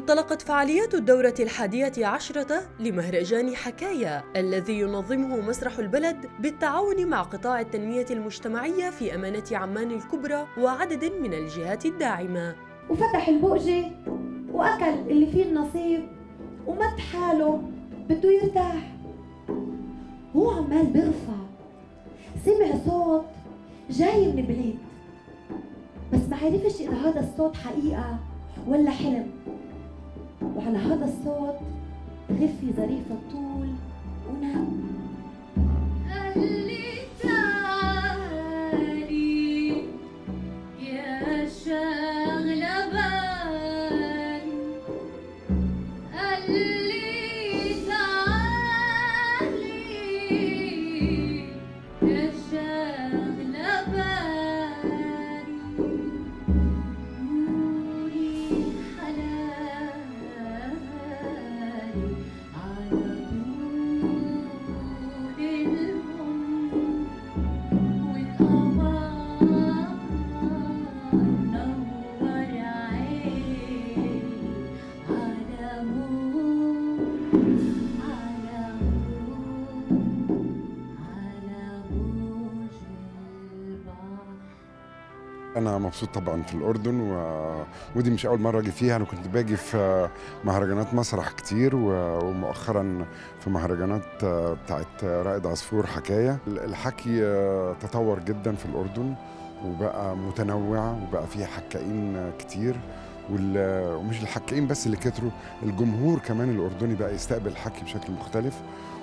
انطلقت فعاليات الدورة الحادية عشرة لمهرجان حكاية الذي ينظمه مسرح البلد بالتعاون مع قطاع التنمية المجتمعية في أمانة عمان الكبرى وعدد من الجهات الداعمة. وفتح البؤجة وأكل اللي فيه النصيب ومد حاله بده يرتاح. هو عمال بيرفع سمع صوت جاي من بعيد. بس ما عرفش إذا هذا الصوت حقيقة ولا حلم. وعلى هذا الصوت غفي ظريف الطول. ونام أنا مبسوط طبعا في الأردن و... ودي مش أول مرة أجي فيها أنا كنت باجي في مهرجانات مسرح كتير و... ومؤخرا في مهرجانات بتاعت رائد عصفور حكاية الحكي تطور جدا في الأردن وبقى متنوع وبقى فيه حكائين كتير. ومش الحكائين بس اللي كتروا الجمهور كمان الأردني بقى يستقبل الحكي بشكل مختلف.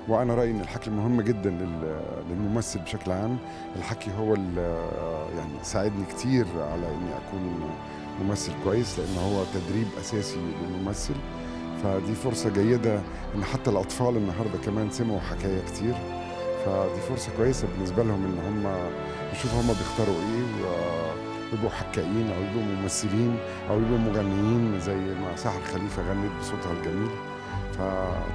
وأنا رأيي إن الحكي مهم جدا لل- للممثل بشكل عام. الحكي هو اللي يعني ساعدني كتير على إني أكون ممثل كويس لأن هو تدريب أساسي للممثل. فدي فرصة جيدة إن حتى الأطفال النهارده كمان سمعوا حكاية كتير. فدي فرصة كويسة بالنسبة لهم إن هم يشوفوا هم بيختاروا إيه و- ويبقوا حكائين أو يبقوا ممثلين أو يبقوا مغنيين زي ما سحر خليفة غنت بصوتها الجميل.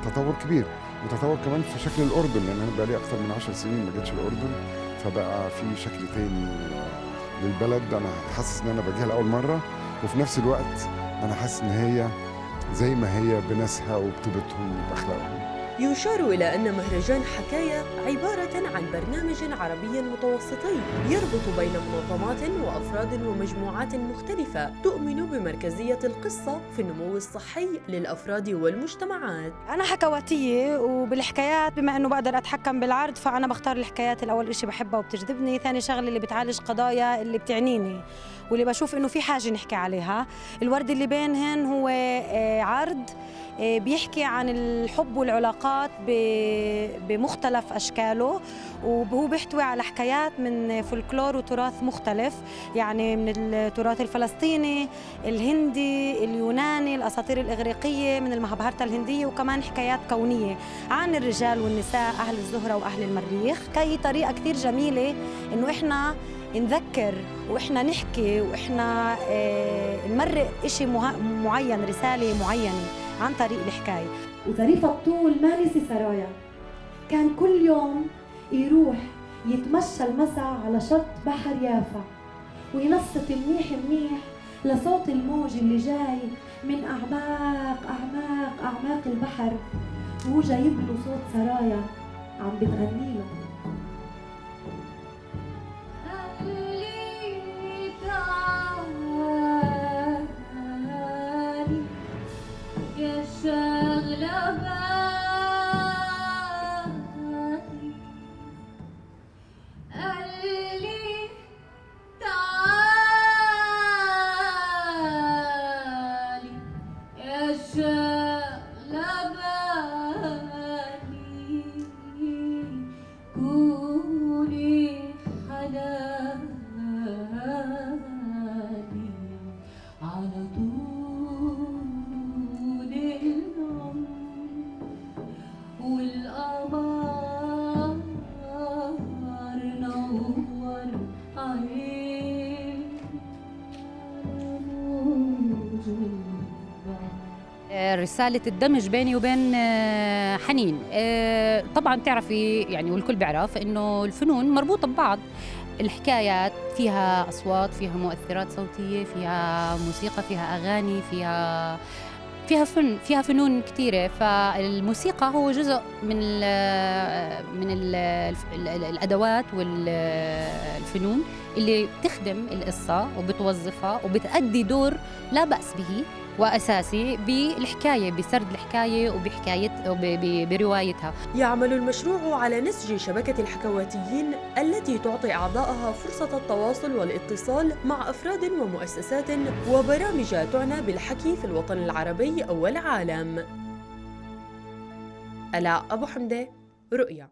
فتطور كبير. وتطور كمان في شكل الأردن لأن أنا بقالي أكتر من 10 سنين ما جيتش الأردن. فبقى في شكل تاني للبلد أنا حاسس إن أنا باجيها لأول مرة. وفي نفس الوقت أنا حاسس إن هي زي ما هي بناسها وبطيبتهم وبأخلاقهم. يشار إلى أن مهرجان حكاية عبارة عن برنامج عربي متوسطي يربط بين منظمات وأفراد ومجموعات مختلفة تؤمن بمركزية القصة في النمو الصحي للأفراد والمجتمعات. أنا حكواتية وبالحكايات بما إنه بقدر أتحكم بالعرض فأنا بختار الحكايات الأول إشي بحبها وبتجذبني. ثاني شغلة اللي بتعالج قضايا اللي بتعنيني واللي بشوف إنه في حاجة نحكي عليها. الورد اللي بينهن هو آه، عرض. بيحكي عن الحب والعلاقات بمختلف أشكاله وهو بيحتوي على حكايات من فولكلور وتراث مختلف يعني من التراث الفلسطيني الهندي اليوناني الأساطير الإغريقية من المهبهرة الهندية وكمان حكايات كونية عن الرجال والنساء أهل الزهرة وأهل المريخ. كي طريقة كتير جميلة إنه إحنا نذكر وإحنا نحكي وإحنا آه، نمرق مه- معين رسالة معينة. عن طريق الحكاية. وظريف الطول ما نسي سرايا. كان كل يوم يروح يتمشى المساء على شط بحر يافا وينصت منيح منيح لصوت الموج اللي جاي من أعماق أعماق أعماق البحر. وهو جايب له صوت سرايا عم بتغني له. رسالة الدمج بيني وبين آه، حنين. آه، طبعا بتعرفي يعني والكل بيعرف إنه الفنون مربوطة ببعض. الحكايات فيها أصوات فيها مؤثرات صوتية فيها موسيقى فيها أغاني فيها فيها فن فيها فنون كثيره فالموسيقى هو جزء من ال من ال الأدوات والفنون اللي بتخدم القصة وبتوظفها وبتأدي دور لا بأس به. وأساسي بالحكاية بسرد الحكاية وبحكاية وبروايتها يعمل المشروع على نسج شبكة الحكواتيين التي تعطي أعضائها فرصة التواصل والاتصال مع أفراد ومؤسسات وبرامج تعنى بالحكي في الوطن العربي والعالم. ألا أبو حمدة رؤيا